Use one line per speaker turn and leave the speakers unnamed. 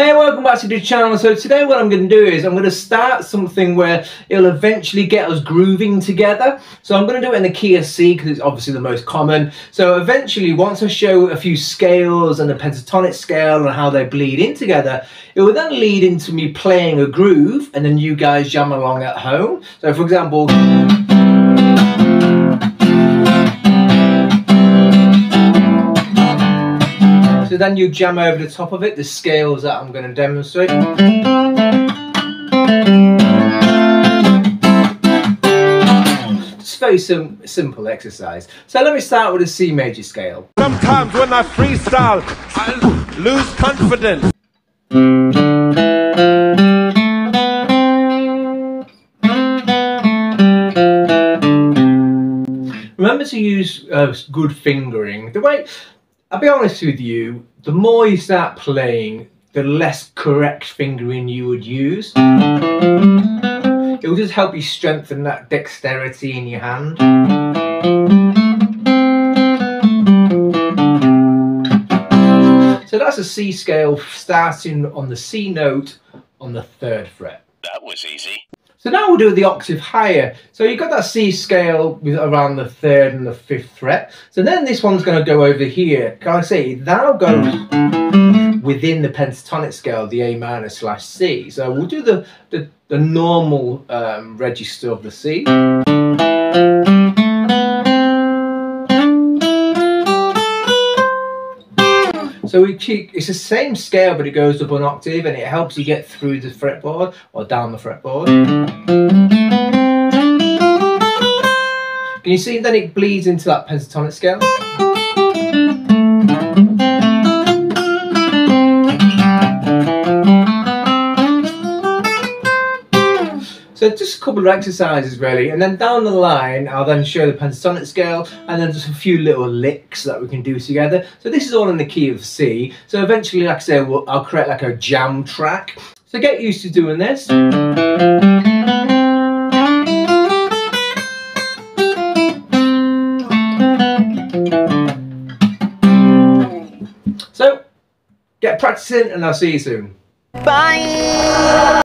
Hey, welcome back to the channel. So today what I'm going to do is I'm going to start something where it'll eventually get us grooving together. So I'm going to do it in the key of C because it's obviously the most common. So eventually, once I show a few scales and the pentatonic scale and how they bleed in together, it will then lead into me playing a groove and then you guys jam along at home. So for example... then you jam over the top of it, the scales that I'm going to demonstrate. It's very sim simple exercise. So let me start with a C major scale.
Sometimes when I freestyle, I lose confidence.
Remember to use uh, good fingering. The way I'll be honest with you, the more you start playing, the less correct fingering you would use. It will just help you strengthen that dexterity in your hand. So that's a C scale starting on the C note on the third fret.
That was easy.
So now we'll do the octave higher. So you've got that C scale with around the third and the fifth fret. So then this one's going to go over here. Can I say That'll go within the pentatonic scale, the A minor slash C. So we'll do the, the, the normal um, register of the C. So we keep, it's the same scale, but it goes up an octave and it helps you get through the fretboard or down the fretboard. Can you see then it bleeds into that pentatonic scale? So just a couple of exercises really, and then down the line, I'll then show the pentatonic scale, and then just a few little licks that we can do together. So this is all in the key of C. So eventually, like I say, we'll, I'll create like a jam track. So get used to doing this. So, get practicing and I'll see you soon.
Bye.